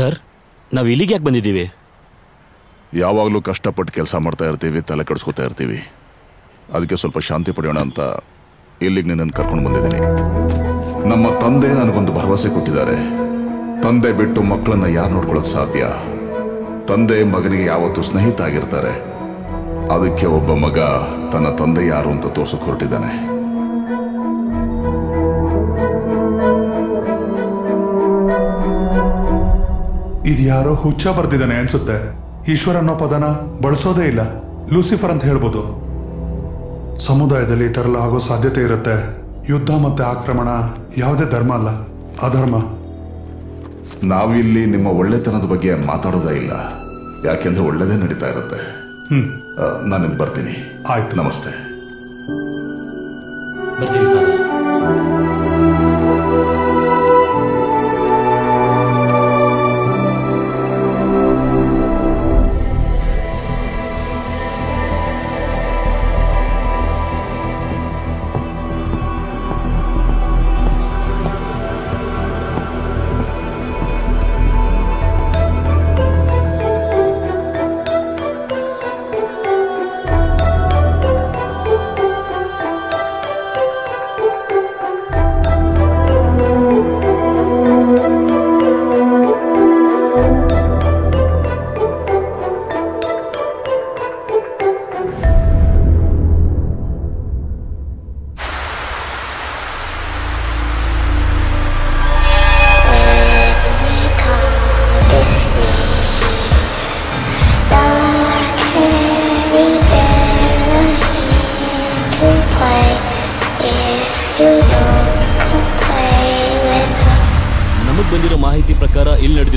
Sir, ನಾವು ಇಲ್ಲಿಗೆ ಯಾಕೆ ಬಂದಿದ್ದೀವಿ? ಯಾವಾಗಲೂ ಕಷ್ಟಪಟ್ಟು ಕೆಲಸ ಮಾಡ್ತಾ ಇರ್ತೀವಿ, ತಲೆ ಕೆಡಿಸ್ಕೊತಾ ಇರ್ತೀವಿ. ಅದಕ್ಕೆ ಸ್ವಲ್ಪ ಶಾಂತಿ ಪಡೆಯೋಣ ಅಂತ ಇಲ್ಲಿಗೆ ನಿನ್ನನ್ನು ಕರ್ಕೊಂಡು ಬಂದಿದ್ದೀನಿ. ನಮ್ಮ ತಂದೆ ನನಗೊಂದು ಭರವಸೆ ಕೊಟ್ಟಿದ್ದಾರೆ. ತಂದೆ ಬಿಟ್ಟು ಮಕ್ಕಳನ್ನ ಯಾರು ನೋಡ್ಕೊಳ್ಳೋಕೆ ಸಾಧ್ಯ? ತಂದೆ ಮಗನಿಗೆ ಯಾವತ್ತೂ ಸ್ನೇಹಿತ ಆಗಿರ್ತಾರೆ. ಅದಕ್ಕೆ ಒಬ್ಬ ಮಗ ತನ್ನ ತಂದೆ ಯಾರು ಅಂತ ತೋರ್ಸಕ್ ಹೊರಟಿದ್ದಾನೆ. ಇದು ಯಾರೋ ಹುಚ್ಚ ಬರ್ದಿದ್ದಾನೆ ಅನ್ಸುತ್ತೆ. ಈಶ್ವರ ಅನ್ನೋ ಪದನ ಬಳಸೋದೇ ಇಲ್ಲ. ಲೂಸಿಫರ್ ಅಂತ ಹೇಳ್ಬೋದು. ಸಮುದಾಯದಲ್ಲಿ ತರಲು ಆಗೋ ಸಾಧ್ಯತೆ ಇರುತ್ತೆ. ಯುದ್ಧ ಮತ್ತೆ ಆಕ್ರಮಣ ಯಾವುದೇ ಧರ್ಮ ಅಲ್ಲ. ಅಧರ್ಮ. ನಾವಿಲ್ಲಿ ನಿಮ್ಮ ಒಳ್ಳೆತನದ ಬಗ್ಗೆ ಮಾತಾಡೋದೇ ಇಲ್ಲ. ಯಾಕೆಂದ್ರೆ ಒಳ್ಳೇದೇ ನಡೀತಾ ಇರುತ್ತೆ. ಹ್ಮ್. ನಾನು ಬರ್ತೀನಿ. ಆಯ್ತು. ನಮಸ್ತೆ. ಬರ್ತೀವಿ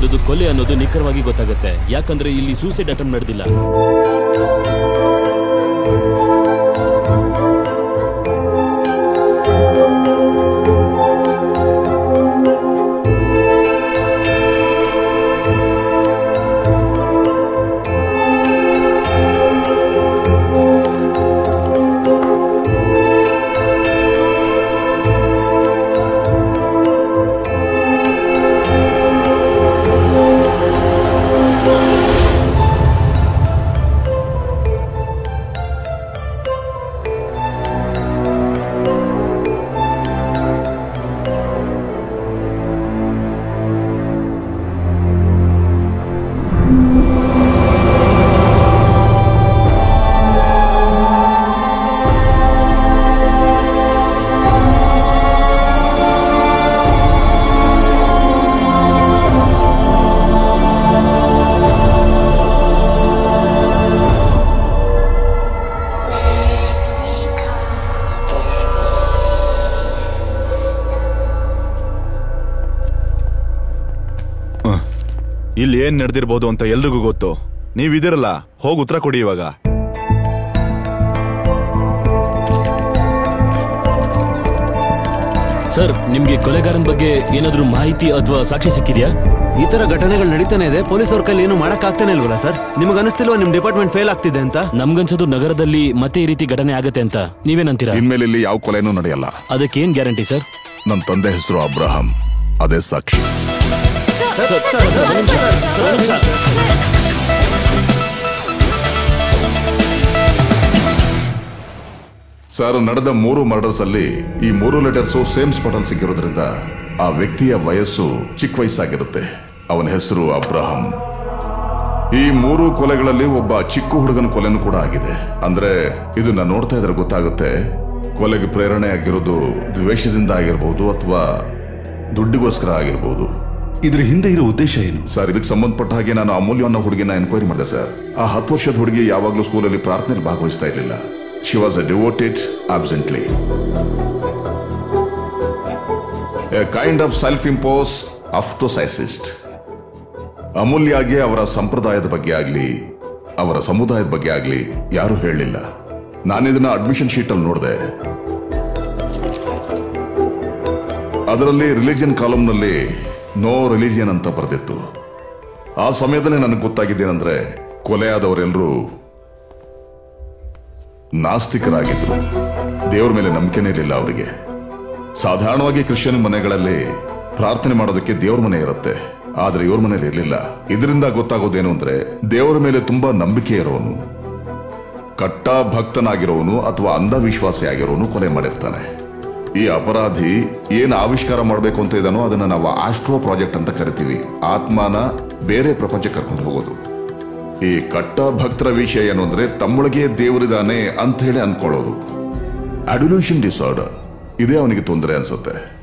ನಡೆದಿರೋದು ಕೊಲೆ ಅನ್ನೋದು ನಿಖರವಾಗಿ ಗೊತ್ತಾಗುತ್ತೆ. ಯಾಕಂದ್ರೆ ಇಲ್ಲಿ ಸೂಸೈಡ್ ಅಟೆಂಪ್ಟ್ ನಡೆದಿಲ್ಲ. ಇಲ್ಲಿ ಏನ್ ನಡೆದಿರ್ಬೋದು ಅಂತ ಎಲ್ರಿಗೂ ಗೊತ್ತು. ನೀವಿದಿರಲ್ಲ ಹೋಗಿ ಉತ್ತರ ಕೊಡಿ ಇವಾಗ. ಸರ್ ನಿಮ್ಗೆ ಕೊಲೆಗಾರನ ಬಗ್ಗೆ ಏನಾದ್ರೂ ಮಾಹಿತಿ ಅಥವಾ ಸಾಕ್ಷಿ ಸಿಕ್ಕಿದ್ಯಾ? ಈ ತರ ಘಟನೆಗಳು ನಡೀತಾನೆ ಇದೆ. ಪೊಲೀಸ್ ಅವ್ರ ಕೈಲಿ ಏನು ಮಾಡಕ್ ಆಗ್ತಾನೆ ಇಲ್ವಲ್ಲ ಸರ್? ನಿಮ್ಗೆ ಅನಿಸ್ತಿಲ್ವಾ ನಿಮ್ ಡಿಪಾರ್ಟ್ಮೆಂಟ್ ಫೇಲ್ ಆಗ್ತಿದೆ ಅಂತ? ನಮ್ಗನ್ಸೋದು ನಗರದಲ್ಲಿ ಮತ್ತೆ ಈ ರೀತಿ ಘಟನೆ ಆಗತ್ತೆ ಅಂತ. ನೀವೇನಂತೀರಾ? ಇನ್ಮೇಲೆ ಇಲ್ಲಿ ಯಾವ ಕೊಲೆನೂ ನಡೆಯಲ್ಲ. ಅದಕ್ಕೆ ಏನ್ ಗ್ಯಾರಂಟಿ ಸರ್? ನನ್ನ ತಂದೆ ಹೆಸರು ಅಬ್ರಹಾಂ. ಅದೇ ಸಾಕ್ಷಿ. ಸರ್ ನಡೆದ ಮೂರು ಮರ್ಡರ್ಸ್ ಅಲ್ಲಿ ಈ ಮೂರು ಲೆಟರ್ಸು ಸೇಮ್ ಸ್ಪಾಟಲ್ ಸಿಕ್ಕಿರೋದ್ರಿಂದ ಆ ವ್ಯಕ್ತಿಯ ವಯಸ್ಸು ಚಿಕ್ಕ ವಯಸ್ಸಾಗಿರುತ್ತೆ. ಅವನ ಹೆಸರು ಅಬ್ರಹಂ. ಈ ಮೂರು ಕೊಲೆಗಳಲ್ಲಿ ಒಬ್ಬ ಚಿಕ್ಕ ಹುಡುಗನ ಕೊಲೆನೂ ಕೂಡ ಆಗಿದೆ. ಅಂದ್ರೆ ಇದನ್ನ ನೋಡ್ತಾ ಇದ್ರೆ ಗೊತ್ತಾಗುತ್ತೆ, ಕೊಲೆಗೆ ಪ್ರೇರಣೆ ಆಗಿರೋದು ದ್ವೇಷದಿಂದ ಆಗಿರ್ಬೋದು ಅಥವಾ ದುಡ್ಡಿಗೋಸ್ಕರ ಆಗಿರ್ಬೋದು. ಇದ್ರ ಹಿಂದೆ ಇರೋ ಉದ್ದೇಶ ಏನು? ಸರ್ ಇದಕ್ಕೆ ಸಂಬಂಧಪಟ್ಟ ಹಾಗೆ ನಾನು ಅಮೂಲ್ಯ ಅನ್ನೋ ಹುಡುಗಿನ ಎನ್ಕ್ವೈರಿ ಮಾಡಿದೆ ಸರ್ ಆ ಹತ್ತು ವರ್ಷದ ಹುಡುಗಿ ಯಾವಾಗಲೂ ಸ್ಕೂಲಲ್ಲಿ ಪ್ರಾರ್ಥನೆಯಲ್ಲಿ ಭಾಗವಹಿಸ್ತಾ ಇರಲಿಲ್ಲ. She was a devoted absently a kind of self impose ಅಫ್ಟೋಸೈಸಿಸ್ಟ್ ಅಮೂಲ್ಯಾಗೆ ಅವರ ಸಂಪ್ರದಾಯದ ಬಗ್ಗೆ ಆಗಲಿ, ಅವರ ಸಮುದಾಯದ ಬಗ್ಗೆ ಆಗಲಿ ಯಾರೂ ಹೇಳಲಿಲ್ಲ. ನಾನಿದನ್ನ ಅಡ್ಮಿಷನ್ ಶೀಟಲ್ಲಿ ನೋಡಿದೆ. ಅದರಲ್ಲಿ ರಿಲಿಜನ್ ಕಾಲಂನಲ್ಲಿ ನೋ ರಿಲಿಜಿಯನ್ ಅಂತ ಬರೆದಿತ್ತು. ಆ ಸಮಯದಲ್ಲಿ ನನಗೆ ಗೊತ್ತಾಗಿದ್ದೇನೆಂದ್ರೆ ಕೊಲೆಯಾದವರೆಲ್ಲರೂ ನಾಸ್ತಿಕರಾಗಿದ್ರು. ದೇವ್ರ ಮೇಲೆ ನಂಬಿಕೆನೇ ಇರಲಿಲ್ಲ ಅವರಿಗೆ. ಸಾಧಾರಣವಾಗಿ ಕ್ರಿಶ್ಚಿಯನ್ ಮನೆಗಳಲ್ಲಿ ಪ್ರಾರ್ಥನೆ ಮಾಡೋದಕ್ಕೆ ದೇವ್ರ ಮನೆ ಇರುತ್ತೆ. ಆದ್ರೆ ಇವ್ರ ಮನೇಲಿ ಇರಲಿಲ್ಲ. ಇದರಿಂದ ಗೊತ್ತಾಗೋದೇನು ಅಂದ್ರೆ, ದೇವರ ಮೇಲೆ ತುಂಬಾ ನಂಬಿಕೆ ಇರೋನು. ಕಟ್ಟ ಭಕ್ತನಾಗಿರೋನು ಅಥವಾ ಅಂಧವಿಶ್ವಾಸಿ ಆಗಿರೋನು ಕೊಲೆ ಮಾಡಿರ್ತಾನೆ. ಈ ಅಪರಾಧಿ ಏನ್ ಆವಿಷ್ಕಾರ ಮಾಡಬೇಕು ಅಂತ ಇದ್ದಾನೋ ಅದನ್ನ ನಾವು ಆಸ್ಟ್ರೋ ಪ್ರಾಜೆಕ್ಟ್ ಅಂತ ಕರಿತೀವಿ. ಆತ್ಮನ ಬೇರೆ ಪ್ರಪಂಚಕ್ಕೆ ಕರ್ಕೊಂಡು ಹೋಗೋದು. ಈ ಕಟ್ಟ ಭಕ್ತರ ವಿಷಯ ಏನು ಅಂದ್ರೆ ತಮ್ಮೊಳಗೆ ದೇವರಿದಾನೆ ಅಂತ ಹೇಳಿ ಅನ್ಕೊಳ್ಳೋದು. ಅಡ್ಯುಲೇಷನ್ ಡಿಸಾರ್ಡರ್ ಇದೇ ಅವನಿಗೆ ತೊಂದರೆ ಅನ್ಸುತ್ತೆ.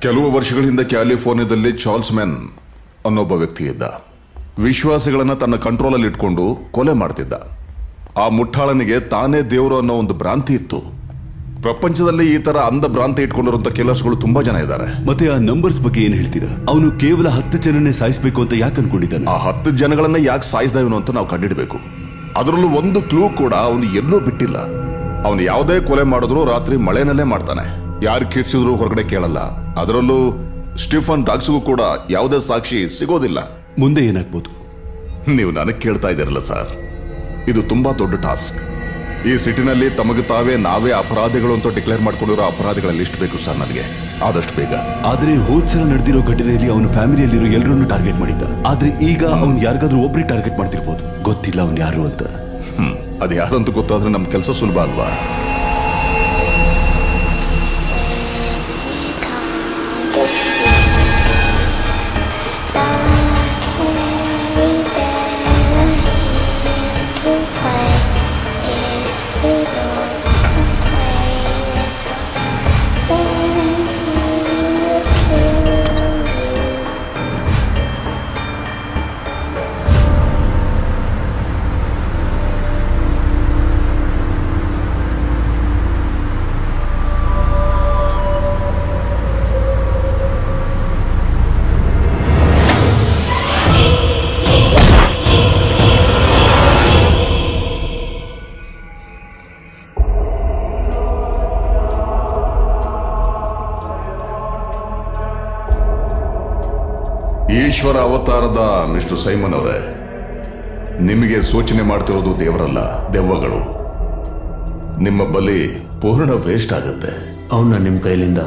ಕೆಲವು ವರ್ಷಗಳ ಹಿಂದೆ ಕ್ಯಾಲಿಫೋರ್ನಿಯಾದಲ್ಲಿ ಚಾರ್ಲ್ಸ್ ಮೆನ್ ಅನ್ನೊಬ್ಬ ವ್ಯಕ್ತಿ ಇದ್ದ. ವಿಶ್ವಾಸಿಗಳನ್ನ ತನ್ನ ಕಂಟ್ರೋಲಲ್ಲಿ ಇಟ್ಕೊಂಡು ಕೊಲೆ ಮಾಡ್ತಿದ್ದ. ಆ ಮುಟ್ಟಾಳನಿಗೆ ತಾನೇ ದೇವರು ಅನ್ನೋ ಒಂದು ಭ್ರಾಂತಿ ಇತ್ತು. ಪ್ರಪಂಚದಲ್ಲಿ ಈ ತರ ಅಂದ ಭ್ರಾಂತಿ ಇಟ್ಕೊಂಡಿರುವಂತ ಕೆಲಸಗಳು ತುಂಬಾ ಜನ ಇದ್ದಾರೆ. ಮತ್ತೆ ಆ ನಂಬರ್ಸ್ ಬಗ್ಗೆ ಏನ್ ಹೇಳ್ತೀರಾ? ಅವನು ಕೇವಲ ಹತ್ತು ಜನನೇ ಸಾಯಿಸಬೇಕು ಅಂತ ಯಾಕೆ ಅನ್ಕೊಂಡಿದ್ದಾನೆ? ಆ ಹತ್ತು ಜನಗಳನ್ನ ಯಾಕೆ ಸಾಯಿಸ್ದ ಇವನು ಅಂತ ನಾವು ಕಂಡಿಡಬೇಕು. ಅದರಲ್ಲೂ ಒಂದು ಕ್ಲೂ ಕೂಡ ಅವನು ಎಲ್ಲೂ ಬಿಟ್ಟಿಲ್ಲ. ಅವನು ಯಾವುದೇ ಕೊಲೆ ಮಾಡಿದ್ರು ರಾತ್ರಿ ಮಳೆನಲ್ಲೇ ಮಾಡ್ತಾನೆ. ಯಾರು ಕಿರ್ಚಿದ್ರು ಹೊರಗಡೆ ಕೇಳಲ್ಲ. ಅದರಲ್ಲೂ ಸ್ಟೀಫನ್ ಡಾಕ್ಸ್ಗೂ ಕೂಡ ಯಾವುದೇ ಸಾಕ್ಷಿ ಸಿಗೋದಿಲ್ಲ. ಮುಂದೆ ಏನಾಗ್ಬೋದು? ನೀವು ನನಗೆ ಕೇಳ್ತಾ ಇದ್ದೀರಲ್ಲ ಸರ್. ಇದು ತುಂಬಾ ದೊಡ್ಡ ಟಾಸ್ಕ್ ಈ ಸಿಟಿನಲ್ಲಿ ತಮಗೆ ತಾವೇ ನಾವೇ ಅಪರಾಧಿಗಳು ಅಂತ ಡಿಕ್ಲೇರ್ ಮಾಡ್ಕೊಂಡಿರೋ ಅಪರಾಧಿಗಳ ಲಿಸ್ಟ್ ಬೇಕು ಸರ್ ನನಗೆ. ಆದಷ್ಟು ಬೇಗ. ಆದ್ರೆ ಹೋದ್ ಸಲ ನಡೆದಿರೋ ಘಟನೆಯಲ್ಲಿ ಅವನ ಫ್ಯಾಮಿಲಿಯಲ್ಲಿರೋ ಎಲ್ಲರನ್ನು ಟಾರ್ಗೆಟ್ ಮಾಡಿದ್ದ. ಆದ್ರೆ ಈಗ ಅವ್ನು ಯಾರಿಗಾದ್ರೂ ಒಬ್ರಿಗೆ ಟಾರ್ಗೆಟ್ ಮಾಡ್ತಿರ್ಬೋದು. ಗೊತ್ತಿಲ್ಲ ಅವ್ನು ಯಾರು ಅಂತ. ಹ್ಮ್ ಅದು ಯಾರಂತ ಗೊತ್ತಾದ್ರೆ ನಮ್ಮ ಕೆಲಸ ಸುಲಭ ಅಲ್ವಾ? ಈಶ್ವರ ಅವತಾರದ ಮಿಸ್ಟರ್ ಸೈಮನ್ ಅವರೇ ನಿಮಗೆ ಸೂಚನೆ ಮಾಡ್ತಿರೋದು ದೇವರಲ್ಲ ದೆವ್ವಗಳು. ನಿಮ್ಮ ಬಲಿ ಪೂರ್ಣ ವೇಸ್ಟ್ ಆಗುತ್ತೆ. ಅವನ್ನ ನಿಮ್ಮ ಕೈಲಿಂದ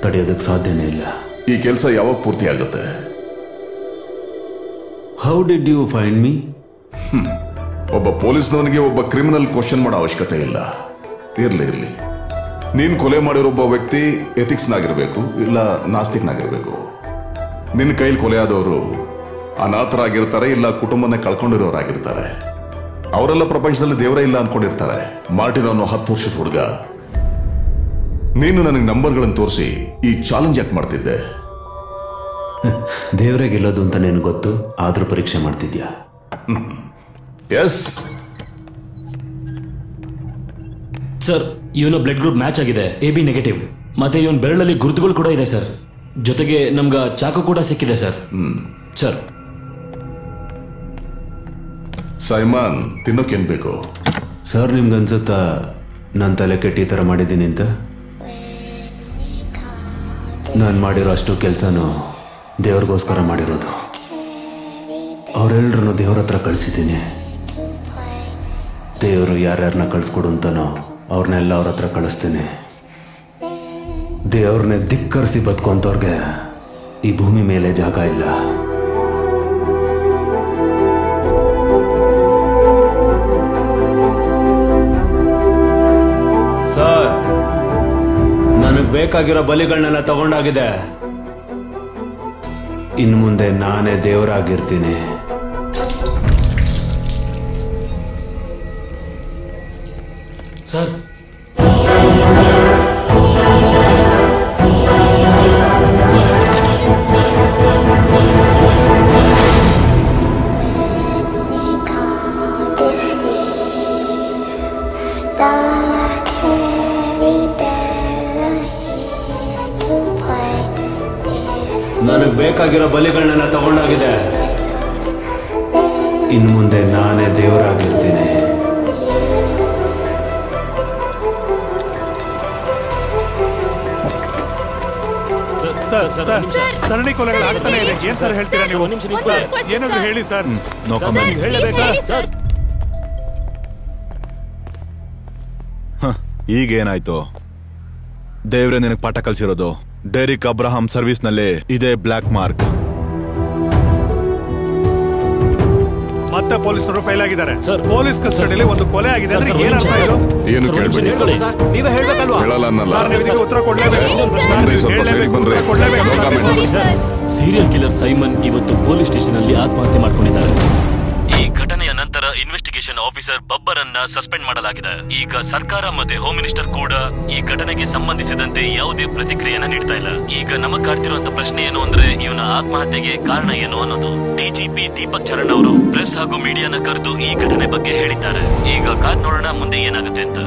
ತಡೆಯೋದಕ್ಕೆ ಸಾಧ್ಯನೇ ಇಲ್ಲ. ಈ ಕೆಲಸ ಯಾವಾಗ ಪೂರ್ತಿ ಆಗುತ್ತೆ? How did you find me ಒಬ್ಬ ಪೊಲೀಸ್ನವನಿಗೆ ಒಬ್ಬ ಕ್ರಿಮಿನಲ್ ಕ್ವಶನ್ ಮಾಡೋ ಅವಶ್ಯಕತೆ ಇಲ್ಲ. ಇರ್ಲಿ ಇರ್ಲಿ. ನೀನು ಕೊಲೆ ಮಾಡಿರೋ ಒಬ್ಬ ವ್ಯಕ್ತಿ ಎಥಿಕ್ಸ್ನಾಗಿರಬೇಕು ಇಲ್ಲ ನಾಸ್ತಿಕ್ನಾಗಿರ್ಬೇಕು. ನಿನ್ನ ಕೈಲಿ ಕೊಲೆ ಆದವರು ಅನಾಥರಾಗಿರ್ತಾರೆ ಇಲ್ಲ ಕುಟುಂಬನ ಕಳ್ಕೊಂಡಿರೋರಾಗಿರ್ತಾರೆ. ಅವರೆಲ್ಲ ಪ್ರಪಂಚದಲ್ಲಿ ದೇವರೇ ಇಲ್ಲ ಅನ್ಕೊಂಡಿರ್ತಾರೆ. ಮಾರ್ಟಿನ್ ಅನ್ನೋ ಹತ್ತು ವರ್ಷದ ಹುಡುಗ. ನೀನು ನನಗೆ ನಂಬರ್ಗಳನ್ನು ತೋರಿಸಿ ಈ ಚಾಲೆಂಜ್ ಯಾಕೆ ಮಾಡ್ತಿದ್ದೆ? ದೇವರೇ ಗೆಲ್ಲೋದು ಅಂತ ನೇನು ಗೊತ್ತು? ಆದರೂ ಪರೀಕ್ಷೆ ಮಾಡ್ತಿದ್ಯಾ? ಎಸ್ ಸರ್ ಇವನ ಬ್ಲಡ್ ಗ್ರೂಪ್ ಮ್ಯಾಚ್ ಆಗಿದೆ. ಎ ಬಿ ನೆಗೆಟಿವ್ ಮತ್ತೆ ಇವನ್ ಬೆರಳಲ್ಲಿ ಗುರುತುಗಳು ಕೂಡ ಇದೆ ಸರ್. ಜೊತೆಗೆ ನಮ್ಗ ಚಾಕು ಕೂಡ ಸಿಕ್ಕಿದೆ ಸರ್. ಸರ್. ಸೈಮಾನ್ ತಿನ್ನೋಕೆ ಬೇಕು? ಸರ್ ನಿಮ್ಗೆ ಅನ್ಸುತ್ತಾ ನಾನು ತಲೆ ಕೆಟ್ಟಿ ಥರ ಮಾಡಿದ್ದೀನಿ ಅಂತ? ನಾನು ಮಾಡಿರೋ ಅಷ್ಟು ಕೆಲಸನೂ ದೇವ್ರಿಗೋಸ್ಕರ ಮಾಡಿರೋದು. ಅವರೆಲ್ಲರನ್ನು ದೇವ್ರ ಹತ್ರ ಕಳಿಸಿದ್ದೀನಿ. ದೇವರು ಯಾರ್ಯಾರನ್ನ ಕಳಿಸ್ಕೊಡು ಅಂತನೋ ಅವ್ರನ್ನೆಲ್ಲ ಅವ್ರ ಹತ್ರ ಕಳಿಸ್ತೀನಿ. ದೇವ್ರನ್ನೇ ಧಿಕ್ಕರಿಸಿ ಬದುಕೊಂತವ್ರಿಗೆ ಈ ಭೂಮಿ ಮೇಲೆ ಜಾಗ ಇಲ್ಲ. ಸರ್ ನನಗೆ ಬೇಕಾಗಿರೋ ಬಲಿಗಳನ್ನೆಲ್ಲ ತಗೊಂಡಾಗಿದೆ. ಇನ್ನು ಮುಂದೆ ನಾನೇ ದೇವರಾಗಿರ್ತೀನಿ. ಸರ್ ಬೇಕಾಗಿರೋ ಬಲಿಗಳನ್ನೆಲ್ಲ ತಗೊಂಡೋಗಿದೆ. ಇನ್ನು ಮುಂದೆ ನಾನೇ ದೇವರಾಗಿರ್ತೀನಿ. ಸರ್ ಸರ್ ಸರಣಿ ಕೊಲೆಗಳು ಆಗ್ತಾನೆ ಇದೆ. ಏನ್ ಸರ್ ಹೇಳ್ತೀರಾ ನೀವು? ಒಂದ್ ನಿಮಿಷ ನಿಂತ್ಕೊಳ್ಳಿ. ಏನಾದ್ರು ಹೇಳಿ ಸರ್. ಈಗೇನಾಯ್ತು? ದೇವ್ರೆ ನಿನಗೆ ಪಾಠ ಕಲ್ಸಿರೋದು. ಡೆರಿಕ್ ಅಬ್ರಹಾಂ ಸರ್ವಿಸ್ನಲ್ಲಿ ಇದೇ ಬ್ಲ್ಯಾಕ್ ಮಾರ್ಕ್. ಮತ್ತೆ ಪೊಲೀಸರು ಫೈಲ್ ಆಗಿದ್ದಾರೆ. ಪೊಲೀಸ್ ಕಸ್ಟಡಿಯಲ್ಲಿ ಒಂದು ಕೊಲೆ ಆಗಿದೆ ಅಂದ್ರೆ ಇದು? ಏನು ಕೇಳಬೇಡಿ. ನೀವೇ ಹೇಳಬೇಕಲ್ವಾ? ಹೇಳಲ್ಲ ಅನ್ನಲ್ಲ. ಸರ್ ನೀವು ಇದಕ್ಕೆ ಉತ್ತರ ಕೊಡಲೇಬೇಕು. ಸೀರಿಯಲ್ ಕಿಲ್ಲರ್ ಸೈಮನ್ ಇವತ್ತು ಪೊಲೀಸ್ ಸ್ಟೇಷನ್ ಅಲ್ಲಿ ಆತ್ಮಹತ್ಯೆ ಮಾಡ್ಕೊಂಡಿದ್ದಾರೆ. ಇನ್ವೆಸ್ಟಿಗೇಷನ್ ಆಫೀಸರ್ ಬಬ್ಬರ್ ಅನ್ನ ಸಸ್ಪೆಂಡ್ ಮಾಡಲಾಗಿದೆ. ಈಗ ಸರ್ಕಾರ ಮತ್ತೆ ಹೋಮ್ ಮಿನಿಸ್ಟರ್ ಕೂಡ ಈ ಘಟನೆಗೆ ಸಂಬಂಧಿಸಿದಂತೆ ಯಾವುದೇ ಪ್ರತಿಕ್ರಿಯೆಯನ್ನ ನೀಡ್ತಾ ಇಲ್ಲ. ಈಗ ನಮಗ್ ಕಾಡ್ತಿರುವಂತ ಪ್ರಶ್ನೆ ಏನು ಅಂದ್ರೆ ಇವನ ಆತ್ಮಹತ್ಯೆಗೆ ಕಾರಣ ಏನು ಅನ್ನೋದು. ಡಿಜಿಪಿ ದೀಪಕ್ ಚರಣ್ ಅವರು ಪ್ರೆಸ್ ಹಾಗೂ ಮೀಡಿಯಾನ ಕರೆದು ಈ ಘಟನೆ ಬಗ್ಗೆ ಹೇಳಿದ್ದಾರೆ. ಈಗ ಕಾದ್ ನೋಡೋಣ ಮುಂದೆ ಏನಾಗುತ್ತೆ ಅಂತ.